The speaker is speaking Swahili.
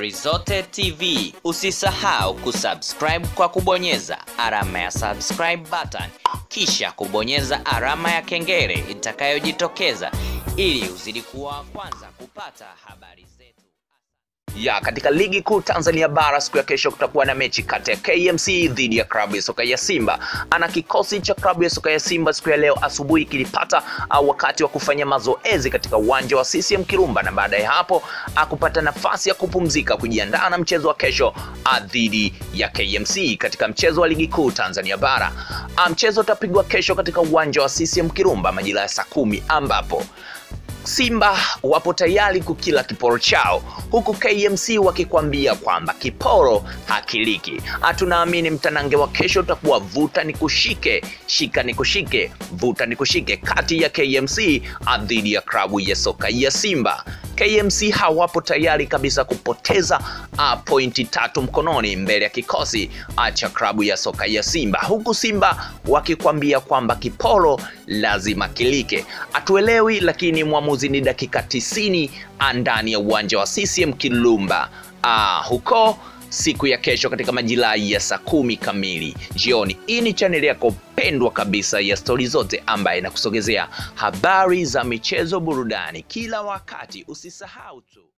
Stori Zote TV. Usisahau kusubscribe kwa kubonyeza alama ya subscribe button, kisha kubonyeza alama ya kengele itakayojitokeza ili uzidi kuwa wa kwanza kupata habari zetu. Ya katika ligi kuu Tanzania bara siku ya kesho kutakuwa na mechi kati ya KMC dhidi ya klabu ya soka ya Simba. Ana kikosi cha klabu ya soka ya Simba siku ya leo asubuhi kilipata wakati wa kufanya mazoezi katika uwanja wa CCM Kirumba, na baada ya hapo akupata nafasi ya kupumzika kujiandaa na mchezo wa kesho dhidi ya KMC katika mchezo wa ligi kuu Tanzania bara. Mchezo utapigwa kesho katika uwanja wa CCM Kirumba majira ya saa kumi ambapo Simba wapo tayari kukila kiporo chao huku KMC wakikwambia kwamba kiporo hakiliki. Hatunaamini mtanange wa kesho utakuwa vuta ni kushike, shika ni kushike, vuta ni kushike kati ya KMC dhidi ya klabu ya soka ya Simba. KMC hawapo tayari kabisa kupoteza uh, pointi tatu mkononi mbele ya kikosi uh, cha klabu ya soka ya Simba, huku Simba wakikwambia kwamba kiporo lazima kilike. Hatuelewi, lakini mwamuzi ni dakika tisini ndani ya uwanja wa CCM kilumba huko siku ya kesho katika majira ya saa kumi kamili jioni. Hii ni chaneli yako pendwa kabisa ya Stori Zote ambaye inakusogezea habari za michezo, burudani kila wakati. Usisahau tu